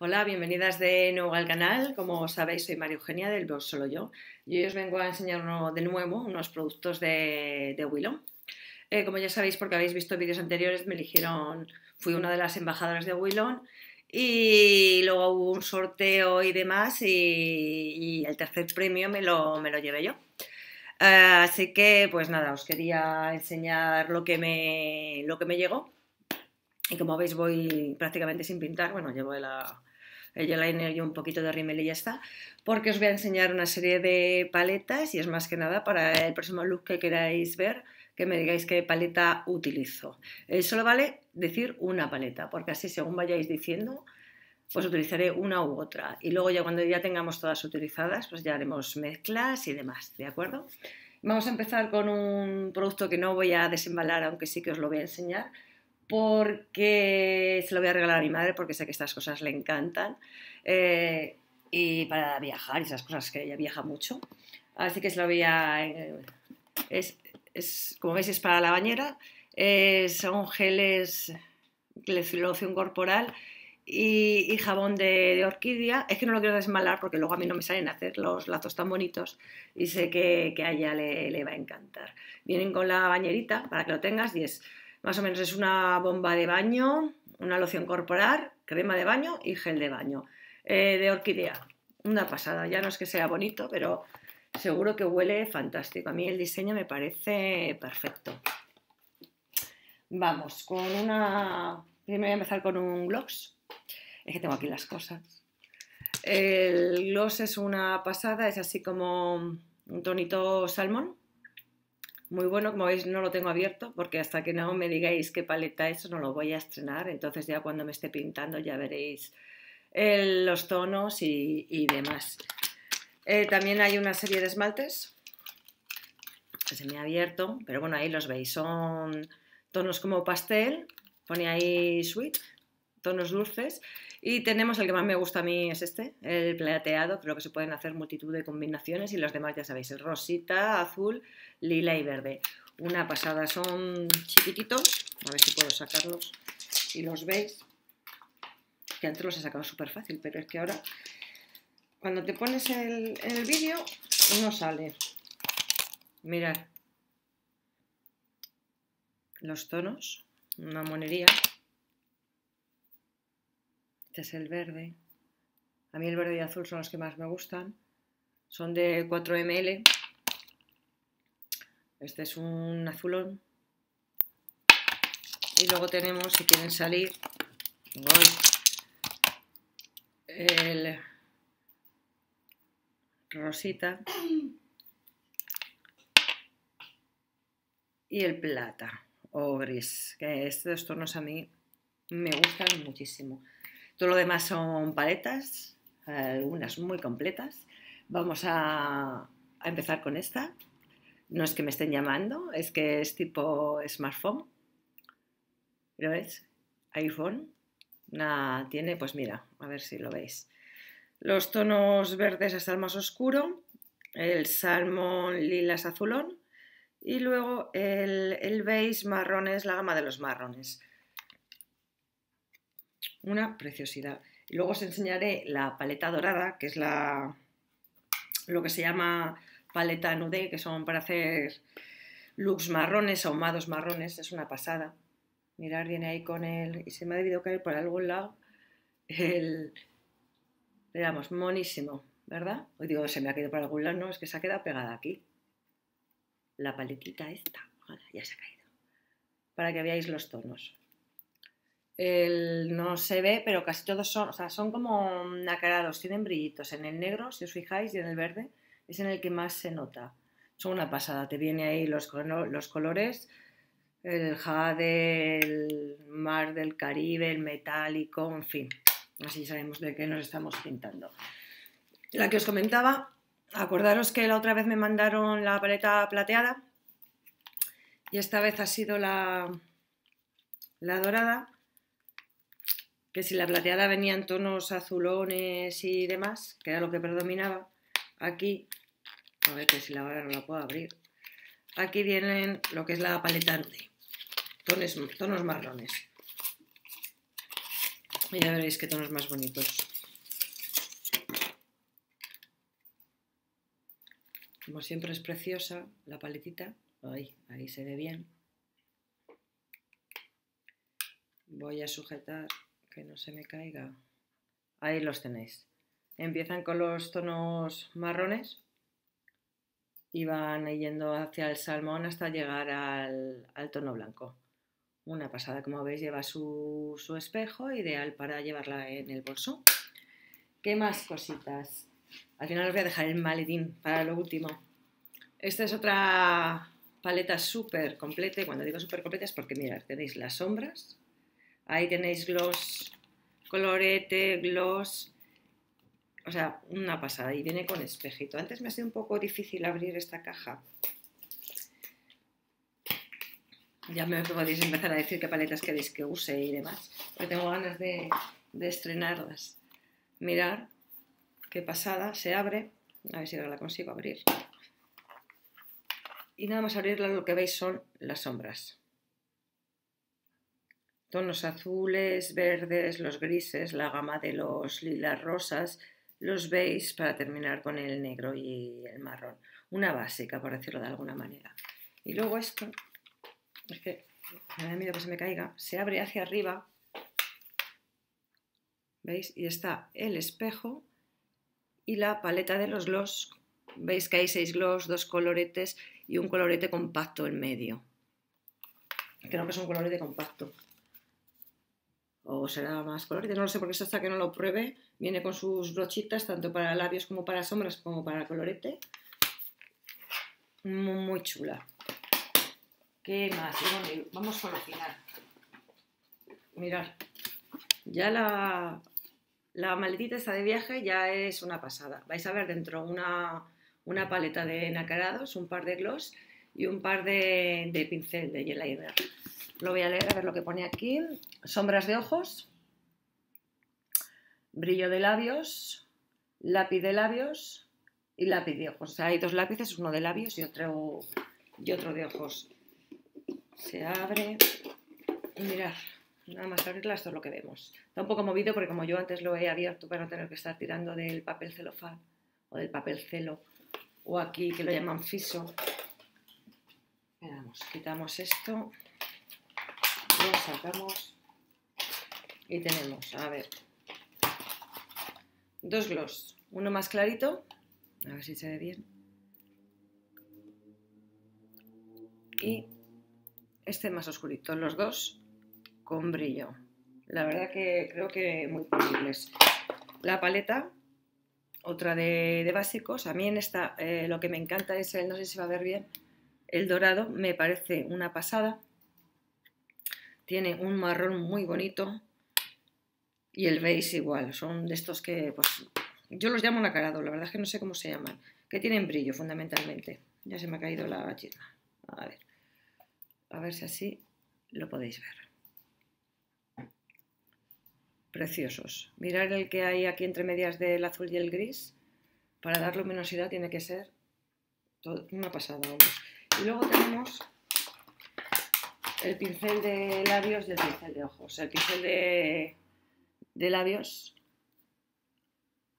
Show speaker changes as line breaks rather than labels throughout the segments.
Hola, bienvenidas de nuevo al canal. Como sabéis, soy María Eugenia del blog Solo Yo y hoy os vengo a enseñar de nuevo unos productos de, Willow. Eh, como ya sabéis, porque habéis visto vídeos anteriores, me eligieron, fui una de las embajadoras de Willow y luego hubo un sorteo y demás y, el tercer premio me lo, me lo llevé yo. Eh, así que, pues nada, os quería enseñar lo que me, lo que me llegó. Y como veis voy prácticamente sin pintar, bueno, llevo la, el eyeliner y un poquito de rímel y ya está, porque os voy a enseñar una serie de paletas y es más que nada para el próximo look que queráis ver, que me digáis qué paleta utilizo. Eh, solo vale decir una paleta, porque así según vayáis diciendo, pues utilizaré una u otra. Y luego ya cuando ya tengamos todas utilizadas, pues ya haremos mezclas y demás, ¿de acuerdo? Vamos a empezar con un producto que no voy a desembalar, aunque sí que os lo voy a enseñar, porque se lo voy a regalar a mi madre porque sé que estas cosas le encantan eh, y para viajar y esas cosas que ella viaja mucho. Así que se lo voy a... Eh, es, como veis es para la bañera, son geles de loción corporal y, jabón de, orquídea. Es que no lo quiero desmalar porque luego a mí no me salen a hacer los lazos tan bonitos y sé que, a ella le, le va a encantar. Vienen con la bañerita para que lo tengas y es más o menos es una bomba de baño, una loción corporal, crema de baño y gel de baño. Eh, de orquídea, una pasada. Ya no es que sea bonito, pero seguro que huele fantástico. A mí el diseño me parece perfecto. Vamos, con una... Primero voy a empezar con un gloss. Es que tengo aquí las cosas. El gloss es una pasada, es así como un tonito salmón muy bueno, como veis no lo tengo abierto porque hasta que no me digáis qué paleta es no lo voy a estrenar, entonces ya cuando me esté pintando ya veréis los tonos y, demás. Eh, también hay una serie de esmaltes que se me ha abierto, pero bueno, ahí los veis, son tonos como pastel, pone ahí sweet, tonos dulces y tenemos el que más me gusta a mí es este, el plateado, creo que se pueden hacer multitud de combinaciones y los demás ya sabéis, el rosita, azul, lila y verde. Una pasada, son chiquititos, a ver si puedo sacarlos y los veis, que antes los he sacado súper fácil, pero es que ahora cuando te pones el, el vídeo no sale. Mirad, los tonos, una monería. Este es el verde. A mí el verde y azul son los que más me gustan. Son de 4 ml. Este es un azulón. Y luego tenemos, si quieren salir, el rosita y el plata o gris, que estos tonos a mí me gustan muchísimo. Todo lo demás son paletas, algunas muy completas. Vamos a, empezar con esta. No es que me estén llamando, es que es tipo smartphone. ¿Lo ves? iPhone. tiene, pues mira, a ver si lo veis. Los tonos verdes hasta el más oscuro, el salmón lilas azulón y luego el, el beige marrón es la gama de los marrones una preciosidad. Y luego os enseñaré la paleta dorada, que es la lo que se llama paleta nude, que son para hacer looks marrones, ahumados marrones, es una pasada. Mirad, viene ahí con el... y se me ha debido caer por algún lado el... Veamos, monísimo, ¿verdad? Hoy digo, se me ha caído por algún lado, no, es que se ha quedado pegada aquí. La paletita esta, ya se ha caído. Para que veáis los tonos no se ve, pero casi todos son, o sea, son como nacarados, tienen brillitos. En el negro, si os fijáis, y en el verde, es en el que más se nota. Son una pasada, te viene ahí los, los colores, el jade, el mar del Caribe, el metálico, en fin, así sabemos de qué nos estamos pintando. La que os comentaba, acordaros que la otra vez me mandaron la paleta plateada y esta vez ha sido la, la dorada que si la plateada venía en tonos azulones y demás, que era lo que predominaba, aquí, a ver que si la ahora no la puedo abrir, aquí vienen lo que es la paleta tonos, tonos marrones. Y ya veréis qué tonos más bonitos. Como siempre es preciosa la paletita. Ahí, ahí se ve bien. Voy a sujetar que no se me caiga. Ahí los tenéis. Empiezan con los tonos marrones y van yendo hacia el salmón hasta llegar al, tono blanco. Una pasada, como veis, lleva su, su, espejo, ideal para llevarla en el bolso. ¿Qué más cositas? Al final os voy a dejar el maletín para lo último. Esta es otra paleta súper completa. Cuando digo súper completa es porque, mirad, tenéis las sombras. Ahí tenéis gloss, colorete, gloss, o sea, una pasada. Y viene con espejito. Antes me ha sido un poco difícil abrir esta caja. Ya me podéis empezar a decir qué paletas queréis que use y demás. Porque tengo ganas de, estrenarlas. Mirar qué pasada. Se abre. A ver si ahora la consigo abrir. Y nada más abrirla lo que veis son las sombras. Tonos azules, verdes, los grises, la gama de los lilas rosas, los veis para terminar con el negro y el marrón. Una básica, por decirlo de alguna manera. Y luego esto, es que me da miedo que se me caiga, se abre hacia arriba, ¿veis? Y está el espejo y la paleta de los gloss. Veis que hay seis gloss, dos coloretes y un colorete compacto en medio. Creo que es un colorete compacto o será más colorete, no lo sé porque esto hasta que no lo pruebe, viene con sus brochitas tanto para labios como para sombras como para colorete. Muy, chula. ¿Qué más? Vamos con la final. Mirad, ya la, la maletita esta de viaje ya es una pasada. Vais a ver dentro una, una paleta de nacarados, un par de gloss y un par de, de pincel de eyeliner. Lo voy a leer a ver lo que pone aquí. Sombras de ojos, brillo de labios, lápiz de labios y lápiz de ojos. O sea, hay dos lápices, uno de labios y otro, y otro de ojos. Se abre mirad, nada más abrirla esto es lo que vemos. Está un poco movido porque como yo antes lo he abierto para no tener que estar tirando del papel celofán o del papel celo o aquí que lo llaman fiso. quitamos esto lo sacamos. Y tenemos, a ver, dos gloss, uno más clarito, a ver si se ve bien, y este más oscurito, los dos con brillo. La verdad que creo que muy posibles. La paleta, otra de, básicos, a mí en esta eh, lo que me encanta es el, no sé si va a ver bien, el dorado, me parece una pasada tiene un marrón muy bonito y el beige igual. Son de estos que, pues, yo los llamo nacarado, la verdad es que no sé cómo se llaman. Que tienen brillo fundamentalmente. Ya se me ha caído la chisma. A ver, a ver si así lo podéis ver. Preciosos. Mirar el que hay aquí entre medias del azul y el gris. Para dar luminosidad tiene que ser una pasada. Y luego tenemos el pincel de labios y el pincel de ojos. El pincel de, labios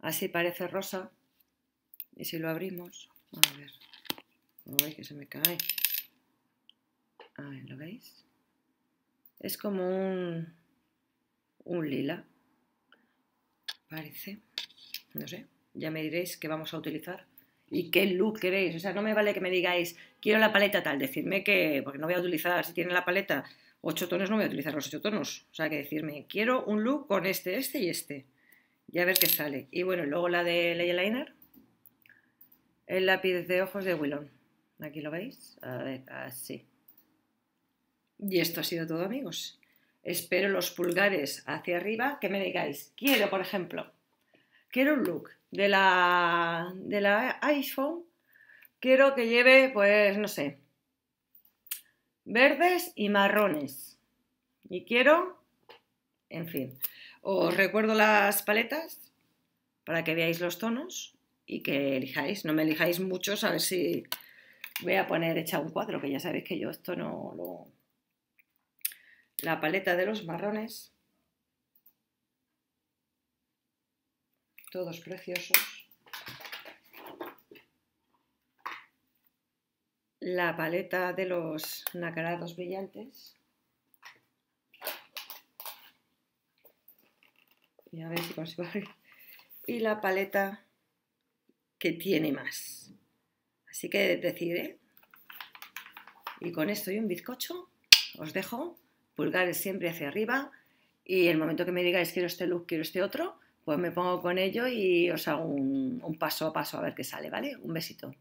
así parece rosa. Y si lo abrimos, a ver, que se me cae. A ver, ¿lo veis? Es como un, un lila. Parece. No sé. Ya me diréis qué vamos a utilizar y qué look queréis. O sea, no me vale que me digáis, quiero la paleta tal, decirme que, porque no voy a utilizar, si tiene la paleta ocho tonos, no voy a utilizar los ocho tonos. O sea, que decirme, quiero un look con este, este y este. Y a ver qué sale. Y bueno, luego la de eyeliner, el lápiz de ojos de Willon. Aquí lo veis. A ver, así. Y esto ha sido todo, amigos. Espero los pulgares hacia arriba que me digáis, quiero, por ejemplo, quiero un look de la, de la iPhone, quiero que lleve, pues, no sé, verdes y marrones. Y quiero, en fin, os recuerdo las paletas para que veáis los tonos y que elijáis. No me elijáis muchos, a ver si voy a poner hecha un cuadro, que ya sabéis que yo esto no lo... La paleta de los marrones todos preciosos. La paleta de los nacarados brillantes. Y a ver si consigo. Y la paleta que tiene más. Así que decide. Y con esto y un bizcocho os dejo. Pulgares siempre hacia arriba. Y el momento que me digáis quiero este look, quiero este otro, pues me pongo con ello y os hago un, un paso a paso a ver qué sale, ¿vale? Un besito.